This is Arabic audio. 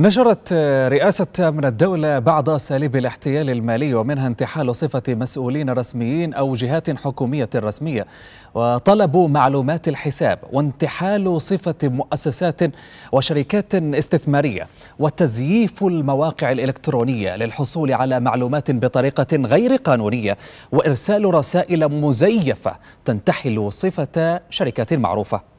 نشرت رئاسة من الدولة بعض أساليب الاحتيال المالي ومنها انتحال صفة مسؤولين رسميين أو جهات حكومية رسمية. وطلبوا معلومات الحساب وانتحال صفة مؤسسات وشركات استثمارية وتزييف المواقع الإلكترونية للحصول على معلومات بطريقة غير قانونية وإرسال رسائل مزيفة تنتحل صفة شركات معروفة.